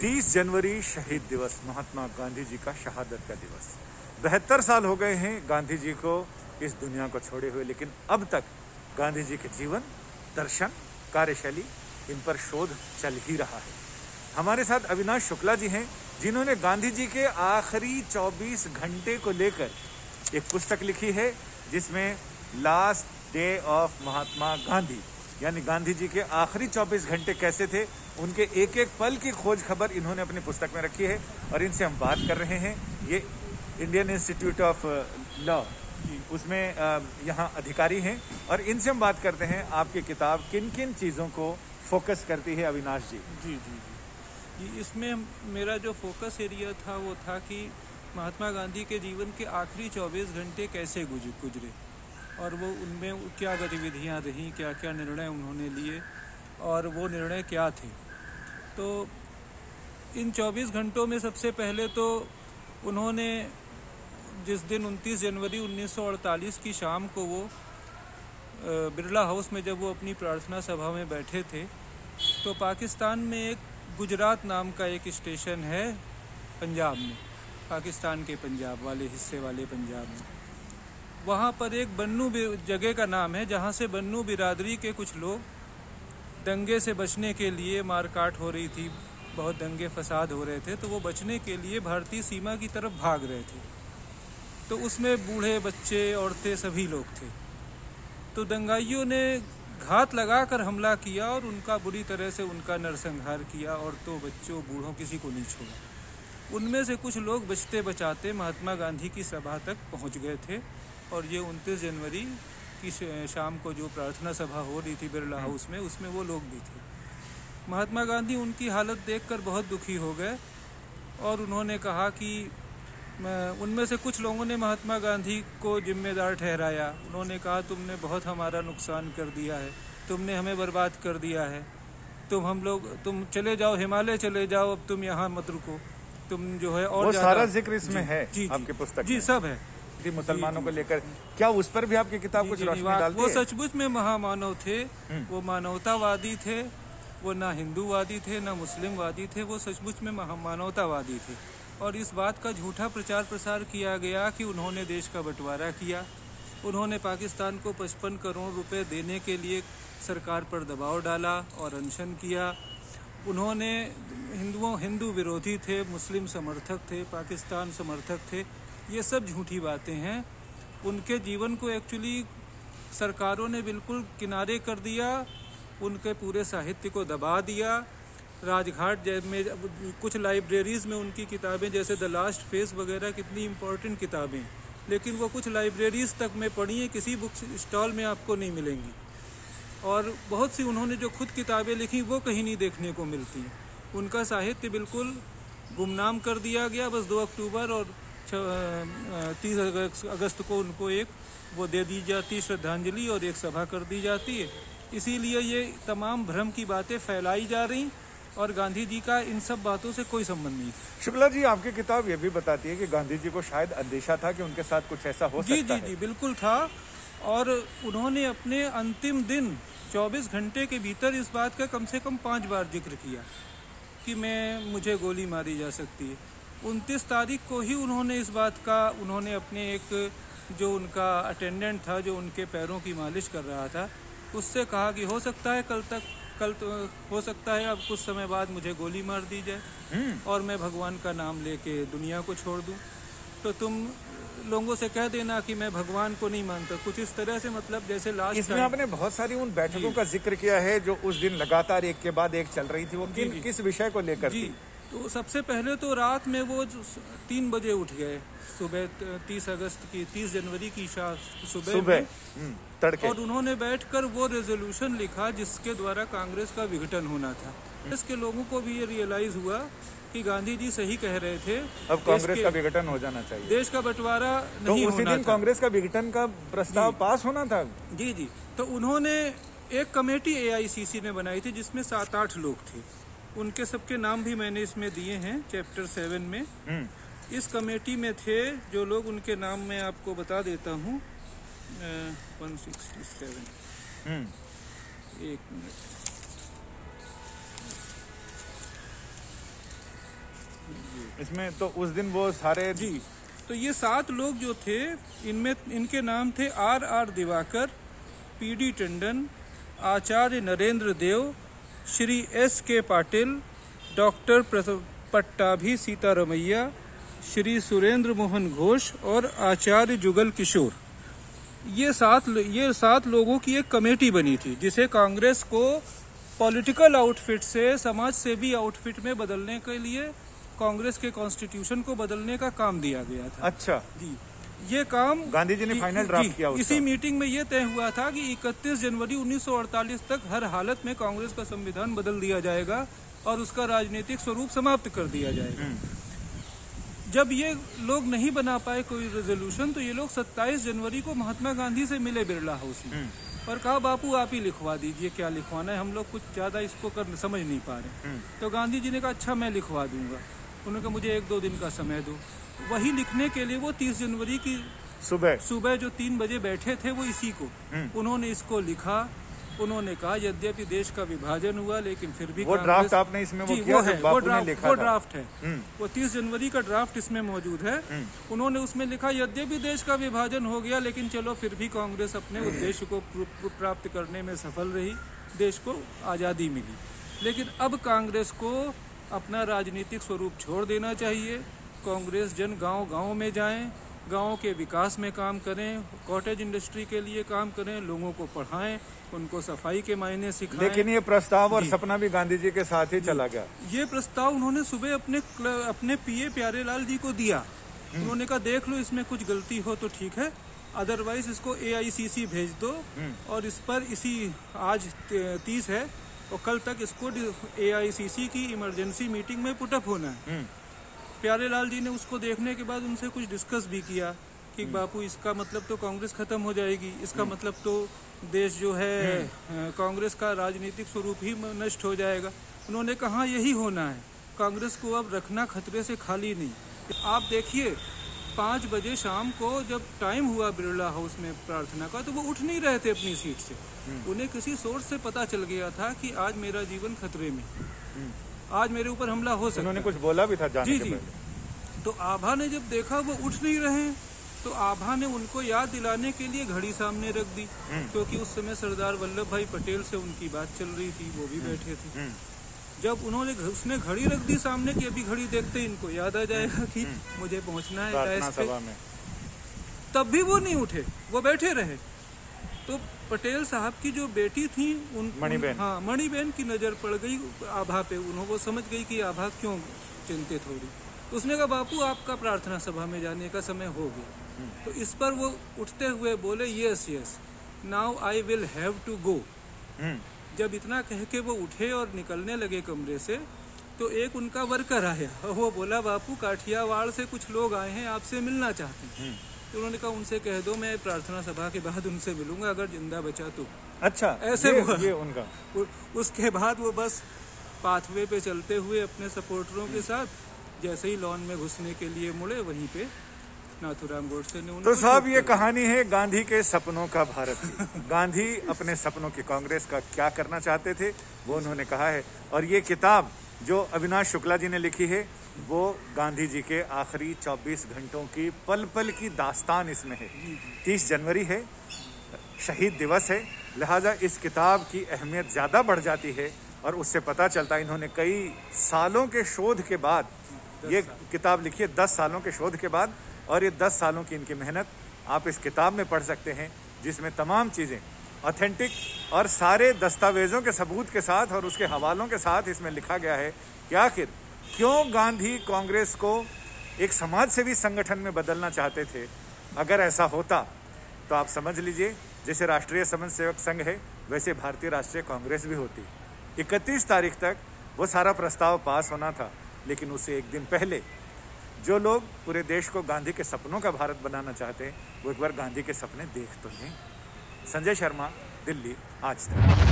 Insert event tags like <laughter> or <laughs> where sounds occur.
30 जनवरी शहीद दिवस, महात्मा गांधी जी का शहादत का दिवस। बहत्तर साल हो गए हैं गांधी जी को इस दुनिया को छोड़े हुए, लेकिन अब तक गांधी जी के जीवन, दर्शन, कार्यशैली, इन पर शोध चल ही रहा है। हमारे साथ अविनाश शुक्ला जी हैं, जिन्होंने गांधी जी के आखिरी 24 घंटे को लेकर एक पुस्तक लिखी है, जिसमें last day of Mahatma Gandhi यानी गांधी जी के आखिरी 24 घंटे कैसे थे उनके एक एक पल की खोज खबर इन्होंने अपनी पुस्तक में रखी है और इनसे हम बात कर रहे हैं। ये इंडियन इंस्टीट्यूट ऑफ़ लॉ उसमें यहाँ अधिकारी हैं और इनसे हम बात करते हैं। आपकी किताब किन किन चीज़ों को फोकस करती है अविनाश जी? जी जी जी। जी इसमें मेरा जो फोकस एरिया था वो था कि महात्मा गांधी के जीवन के आखिरी 24 घंटे कैसे गुजरे और वो उनमें क्या गतिविधियाँ रहीं क्या क्या निर्णय उन्होंने लिए और वो निर्णय क्या थे? तो इन 24 घंटों में सबसे पहले तो उन्होंने जिस दिन 29 जनवरी 1948 की शाम को वो बिरला हाउस में जब वो अपनी प्रार्थना सभा में बैठे थे तो पाकिस्तान में एक गुजरात नाम का एक स्टेशन है पंजाब में, पाकिस्तान के पंजाब वाले हिस्से वाले पंजाब में। वहाँ पर एक बन्नू जगह का नाम है, जहाँ से बन्नू बिरादरी के कुछ लोग दंगे से बचने के लिए मारकाट हो रही थी, बहुत दंगे फसाद हो रहे थे तो वो बचने के लिए भारतीय सीमा की तरफ़ भाग रहे थे। तो उसमें बूढ़े बच्चे, औरतें सभी लोग थे। तो दंगाइयों ने घात लगाकर हमला किया और उनका बुरी तरह से उनका नरसंहार किया औरतों बच्चों, बूढ़ों किसी को नहीं छोड़ा। उनमें से कुछ लोग बचते बचाते महात्मा गांधी की सभा तक पहुँच गए थे और ये उनतीस जनवरी की शाम को जो प्रार्थना सभा हो रही थी बिरला हाउस में उसमें वो लोग भी थे। महात्मा गांधी उनकी हालत देखकर बहुत दुखी हो गए और उन्होंने कहा कि उनमें से कुछ लोगों ने महात्मा गांधी को जिम्मेदार ठहराया। उन्होंने कहा तुमने बहुत हमारा नुकसान कर दिया है। तुमने हमें बर्बाद कर दिया है। तुम हम लोग तुम चले जाओ हिमालय चले जाओ अब तुम यहाँ मत रुको। तुम जो है और वो सारा ज़िक्र इसमें है जी, आपकी पुस्तक जी सब है। थी मुसलमानों को लेकर क्या उस पर भी आपकी किताब कुछ रोशनी डालती वो सचमुच में महामानव थे हम्म। वो मानवतावादी थे वो ना हिंदूवादी थे ना मुस्लिमवादी थे वो सचमुच में महामानवतावादी थे। और इस बात का झूठा प्रचार प्रसार किया गया कि उन्होंने देश का बंटवारा किया। उन्होंने पाकिस्तान को 55 करोड़ रुपए देने के लिए सरकार पर दबाव डाला और अनशन किया। उन्होंने हिंदुओं हिंदू विरोधी थे मुस्लिम समर्थक थे पाकिस्तान समर्थक थे ये सब झूठी बातें हैं। उनके जीवन को एक्चुअली सरकारों ने बिल्कुल किनारे कर दिया, उनके पूरे साहित्य को दबा दिया। राजघाट में कुछ लाइब्रेरीज में उनकी किताबें, जैसे द लास्ट फेस वगैरह, कितनी इम्पोर्टेंट किताबें। लेकिन वो कुछ लाइब्रेरीज तक में पढ़ी हैं, किसी बुक स्टॉल में आपको नहीं मिलेंगी। और बहुत सी उन्होंने जो खुद किताबें लिखी, वो कहीं नहीं देखने को मिलती। उनका साहित्य बिल्कुल गुमनाम कर दिया गया बस दो अक्टूबर और तीस अगस्त को उनको एक वो दे दी जाती श्रद्धांजलि और एक सभा कर दी जाती है। इसीलिए ये तमाम भ्रम की बातें फैलाई जा रही और गांधी जी का इन सब बातों से कोई संबंध नहीं शुक्ला जी आपकी किताब ये भी बताती है कि गांधी जी को शायद अंदेशा था कि उनके साथ कुछ ऐसा हो जी सकता जी है। जी बिल्कुल था। और उन्होंने अपने अंतिम दिन 24 घंटे के भीतर इस बात का कम से कम पाँच बार ज़िक्र किया कि मैं मुझे गोली मारी जा सकती है। उनतीस तारीख को ही उन्होंने इस बात का उन्होंने अपने एक जो उनका अटेंडेंट था जो उनके पैरों की मालिश कर रहा था उससे कहा कि हो सकता है कल तक कल तो हो सकता है अब कुछ समय बाद मुझे गोली मार दी जाए। हम्म। और मैं भगवान का नाम लेके दुनिया को छोड़ दूँ। तो तुम लोगों से कह देना कि मैं भगवान को नहीं मानता। कुछ इस तरह से मतलब जैसे लास्ट इसमें आपने बहुत सारी उन बैठकों का ज़िक्र किया है जो उस दिन लगातार एक के बाद एक चल रही थी वो किन किस विषय को लेकर जी। तो सबसे पहले तो रात में वो तीन बजे उठ गए सुबह तीस अगस्त की तीस जनवरी की सुबह सुबह हम्म, तड़के। और उन्होंने बैठकर वो रेजोल्यूशन लिखा जिसके द्वारा कांग्रेस का विघटन होना था। कांग्रेस के लोगों को भी ये रियलाइज़ हुआ कि गांधी जी सही कह रहे थे। अब कांग्रेस का विघटन हो जाना चाहिए। देश का बंटवारा तो नहीं उसी होना दिन कांग्रेस का विघटन का प्रस्ताव पास होना था? जी जी। तो उन्होंने एक कमेटी एआईसीसी ने बनाई थी जिसमें सात आठ लोग थे। उनके सबके नाम भी मैंने इसमें दिए हैं चैप्टर सेवन में। हम्म। इस कमेटी में थे जो लोग उनके नाम मैं आपको बता देता हूँ। वन सिक्सटी सेवन एक मिनट। इसमें तो उस दिन वो सारे जी तो ये सात लोग जो थे इनमें इनके नाम थे R R Diwakar P D Tandon Acharya Narendra Dev Shri S K Patil doctor Pattabhi Sitaramayya Shri Surendra Mohan Ghosh और आचार्य जुगल किशोर। ये सात ये सात लोगों की एक कमेटी बनी थी जिसे कांग्रेस को पॉलिटिकल आउटफिट से समाज सेवी आउटफिट में बदलने के लिए कांग्रेस के कॉन्स्टिट्यूशन को बदलने का काम दिया गया था। अच्छा। जी। ये काम गांधी जी ने फाइनल ड्राफ्ट किया। इसी मीटिंग में ये तय हुआ था कि 31 जनवरी 1948 तक हर हालत में कांग्रेस का संविधान बदल दिया जाएगा और उसका राजनीतिक स्वरूप समाप्त कर दिया जाएगा हम्म। जब ये लोग नहीं बना पाए कोई रेजोल्यूशन तो ये लोग 27 जनवरी को महात्मा गांधी से मिले बिरला हाउस में हम्म। और कहा बापू आप ही लिखवा दीजिए क्या लिखवाना है हम लोग कुछ ज़्यादा इसको कर समझ नहीं पा रहे हम्म। तो गांधी जी ने कहा अच्छा मैं लिखवा दूँगा उन्होंने कहा मुझे एक दो दिन का समय दो। वही लिखने के लिए वो 30 जनवरी की सुबह। सुबह जो तीन बजे बैठे थे वो इसी को। हम्म। उन्होंने इसको लिखा उन्होंने कहा यद्यपि देश का विभाजन हुआ लेकिन फिर भी वो ड्राफ्ट आपने इसमें वो किया है वो ड्राफ्ट लिखा वो ड्राफ्ट है। हम्म। वो तीस जनवरी का ड्राफ्ट इसमें मौजूद है। हम्म। उन्होंने उसमें लिखा यद्यपि देश का विभाजन हो गया लेकिन चलो फिर भी कांग्रेस अपने उद्देश्य को प्र- प्र- प्राप्त करने में सफल रही देश को आज़ादी मिली। लेकिन अब कांग्रेस को अपना राजनीतिक स्वरूप छोड़ देना चाहिए। कांग्रेस जन गाँव गाँव में जाएँ गाँव के विकास में काम करें कॉटेज इंडस्ट्री के लिए काम करें लोगों को पढ़ाएँ उनको सफ़ाई के मायने सिखाएँ। लेकिन ये प्रस्ताव और सपना भी गांधी जी के साथ ही चला गया। ये प्रस्ताव उन्होंने सुबह अपने अपने पीए प्यारेलाल जी को दिया। हम्म। उन्होंने कहा देख लो इसमें कुछ गलती हो तो ठीक है। अदरवाइज़ इसको एआईसीसी भेज दो हम्म। और इस पर इसी आज तीस है और कल तक इसको एआईसीसी की इमरजेंसी मीटिंग में पुटअप होना है हम्म। प्यारेलाल जी ने उसको देखने के बाद उनसे कुछ डिस्कस भी किया कि हम्म। बापू इसका मतलब तो कांग्रेस खत्म हो जाएगी इसका मतलब तो देश जो है हम्म। कांग्रेस का राजनीतिक स्वरूप ही नष्ट हो जाएगा उन्होंने कहा यही होना है कांग्रेस को अब रखना खतरे से खाली नहीं आप देखिए पाँच बजे शाम को जब टाइम हुआ बिरला हाउस में प्रार्थना का तो वो उठ नहीं रहे थे अपनी सीट से। हम्म। उन्हें किसी सोर्स से पता चल गया था कि आज मेरा जीवन खतरे में आज मेरे ऊपर हमला हो सकता उन्होंने कुछ बोला भी था जाने जी के जी। पहले। तो आभा ने जब देखा वो उठ नहीं रहे तो आभा ने उनको याद दिलाने के लिए घड़ी सामने रख दी हम्म। क्योंकि उस समय सरदार वल्लभ भाई पटेल से उनकी बात चल रही थी वो भी बैठे थे। हम्म। जब उन्होंने उसने घड़ी रख दी सामने की अभी घड़ी देखते इनको याद आ जाएगा कि मुझे पहुँचना है तब भी वो नहीं उठे वो बैठे रहे। तो पटेल साहब की जो बेटी थी उन मणिबेन। हाँ मणिबेन की नज़र पड़ गई आभा पे। उन्होंने वो समझ गई कि आभा क्यों चिंतित हो रही। उसने कहा बापू आपका प्रार्थना सभा में जाने का समय हो गया। तो इस पर वो उठते हुए बोले yes yes now I will have to go. Hmm. जब इतना कह के वो उठे और निकलने लगे कमरे से तो एक उनका वर्कर आया। और वो बोला बापू काठियावाड़ से कुछ लोग आए हैं आपसे मिलना चाहते हैं। तो उन्होंने कहा उनसे कह दो मैं प्रार्थना सभा के बाद उनसे मिलूँगा अगर ज़िंदा बचा तो। अच्छा ऐसे ये, ये उनका। उ- उसके बाद वो बस पाथवे पे चलते हुए अपने सपोर्टरों के साथ जैसे ही लॉन में घुसने के लिए मुड़े वहीं पे नाथुराम गोडसे ने तो साहब ये कहानी है गांधी के सपनों का भारत <laughs> गांधी अपने सपनों की कांग्रेस का क्या करना चाहते थे वो उन्होंने कहा है। और ये किताब जो अविनाश शुक्ला जी ने लिखी है वो गांधी जी के आखिरी 24 घंटों की पल पल की दास्तान इसमें है। 30 जनवरी है शहीद दिवस है लिहाजा इस किताब की अहमियत ज़्यादा बढ़ जाती है। और उससे पता चलता है इन्होंने कई सालों के शोध के बाद ये किताब लिखी है दस सालों के शोध के बाद और ये दस सालों की इनकी मेहनत आप इस किताब में पढ़ सकते हैं, जिसमें तमाम चीज़ें ऑथेंटिक और सारे दस्तावेजों के सबूत के साथ और उसके हवालों के साथ इसमें लिखा गया है कि आखिर क्यों गांधी कांग्रेस को एक समाज सेवी संगठन में बदलना चाहते थे। अगर ऐसा होता तो आप समझ लीजिए, जैसे राष्ट्रीय समझ सेवक संघ है, वैसे भारतीय राष्ट्रीय कांग्रेस भी होती। इकतीस तारीख तक वो सारा प्रस्ताव पास होना था, लेकिन उससे एक दिन पहले जो लोग पूरे देश को गांधी के सपनों का भारत बनाना चाहते हैं, वो एक बार गांधी के सपने देख तो लें। संजय शर्मा, दिल्ली, आज तक।